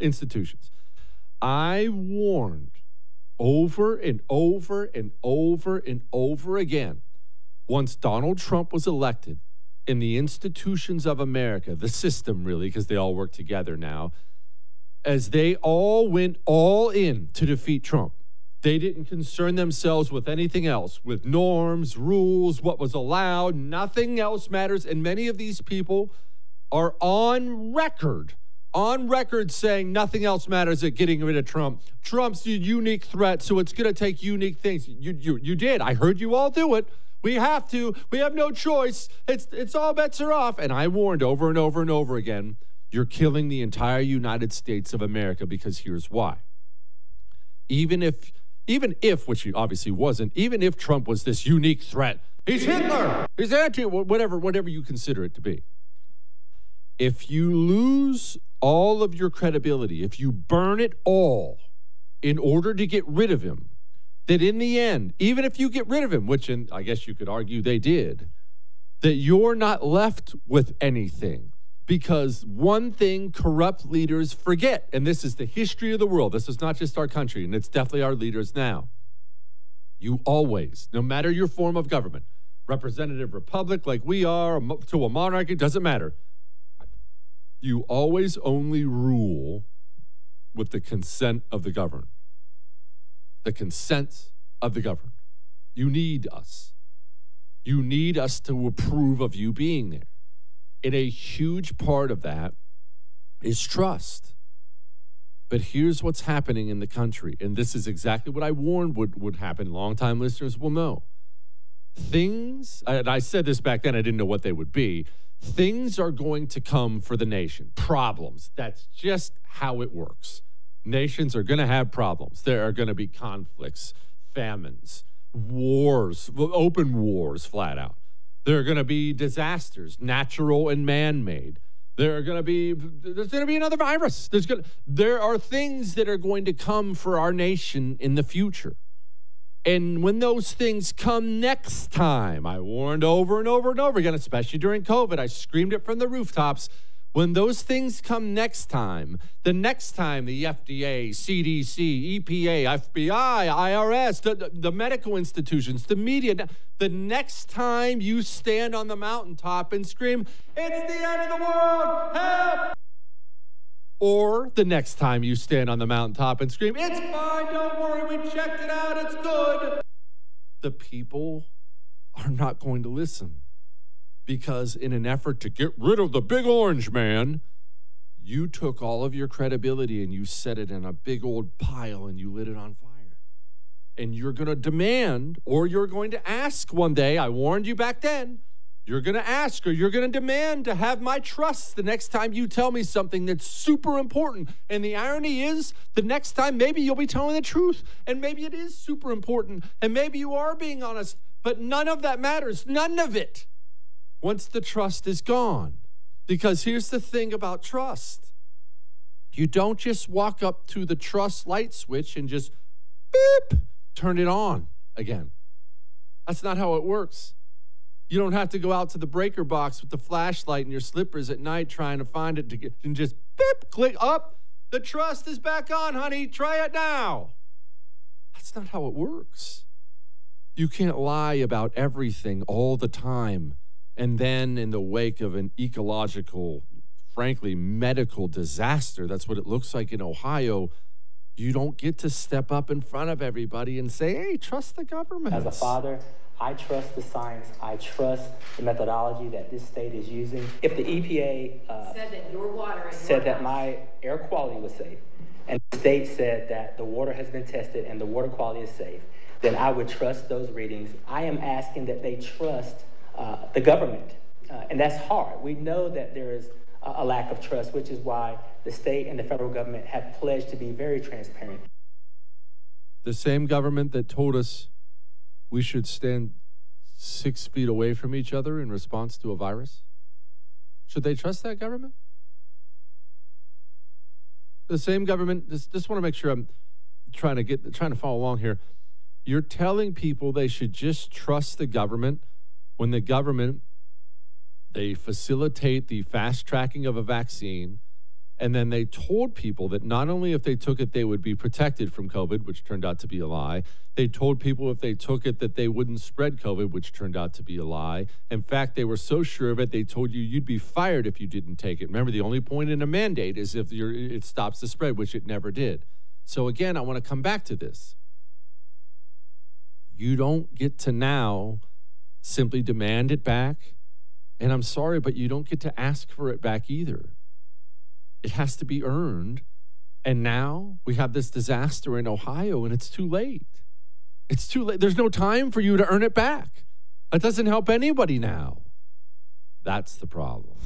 institutions. I warned over and over and over and over again once Donald Trump was elected in the institutions of America, the system really, because they all work together now, as they all went all in to defeat Trump. They didn't concern themselves with anything else, with norms, rules, what was allowed. Nothing else matters. And many of these people are on record, on record saying nothing else matters at getting rid of Trump. Trump's a unique threat, so it's going to take unique things. You, you, you did. I heard you all do it. We have to. We have no choice. It's, it's all bets are off. And I warned over and over and over again you're killing the entire United States of America because here's why. Even if even if, which he obviously wasn't, even if Trump was this unique threat, he's Hitler, he's anti, whatever, whatever you consider it to be. If you lose all of your credibility, if you burn it all in order to get rid of him, that in the end, even if you get rid of him, which in, I guess you could argue they did, that you're not left with anything because one thing corrupt leaders forget, and this is the history of the world, this is not just our country, and it's definitely our leaders now. You always, no matter your form of government, representative republic like we are, to a monarchy, doesn't matter. You always only rule with the consent of the governed. The consent of the governed. You need us. You need us to approve of you being there. And a huge part of that is trust. But here's what's happening in the country. And this is exactly what I warned would, would happen. Longtime listeners will know. Things, and I said this back then, I didn't know what they would be. Things are going to come for the nation. Problems. That's just how it works. Nations are going to have problems. There are going to be conflicts, famines, wars, open wars, flat out. There are going to be disasters, natural and man-made. There are going to be there's going to be another virus. There's going there are things that are going to come for our nation in the future. And when those things come next time, I warned over and over and over again, especially during COVID, I screamed it from the rooftops when those things come next time, the next time the FDA, CDC, EPA, FBI, IRS, the, the medical institutions, the media, the next time you stand on the mountaintop and scream, It's the end of the world, help! Or the next time you stand on the mountaintop and scream, It's fine, don't worry, we checked it out, it's good. The people are not going to listen because in an effort to get rid of the big orange man, you took all of your credibility and you set it in a big old pile and you lit it on fire. And you're going to demand, or you're going to ask one day, I warned you back then, you're going to ask or you're going to demand to have my trust the next time you tell me something that's super important. And the irony is, the next time, maybe you'll be telling the truth, and maybe it is super important, and maybe you are being honest, but none of that matters. None of it once the trust is gone. Because here's the thing about trust you don't just walk up to the trust light switch and just beep, turn it on again. That's not how it works. You don't have to go out to the breaker box with the flashlight and your slippers at night trying to find it to get, and just beep, click up. The trust is back on, honey. Try it now. That's not how it works. You can't lie about everything all the time and then, in the wake of an ecological, frankly, medical disaster, that's what it looks like in Ohio. You don't get to step up in front of everybody and say, hey, trust the government. As a father, I trust the science. I trust the methodology that this state is using. If the EPA uh, said that your water said that my air quality was safe, and the state said that the water has been tested and the water quality is safe, then I would trust those readings. I am asking that they trust uh, the government. Uh, and that's hard. We know that there is a, a lack of trust, which is why the state and the federal government have pledged to be very transparent. The same government that told us we should stand six feet away from each other in response to a virus? Should they trust that government? The same government, just, just want to make sure I'm trying to get trying to follow along here. You're telling people they should just trust the government when the government they facilitate the fast tracking of a vaccine And then they told people that not only if they took it, they would be protected from COVID, which turned out to be a lie. They told people if they took it that they wouldn't spread COVID, which turned out to be a lie. In fact, they were so sure of it, they told you you'd be fired if you didn't take it. Remember, the only point in a mandate is if it stops the spread, which it never did. So again, I want to come back to this. You don't get to now simply demand it back. And I'm sorry, but you don't get to ask for it back either. It has to be earned. And now we have this disaster in Ohio and it's too late. It's too late. There's no time for you to earn it back. That doesn't help anybody now. That's the problem.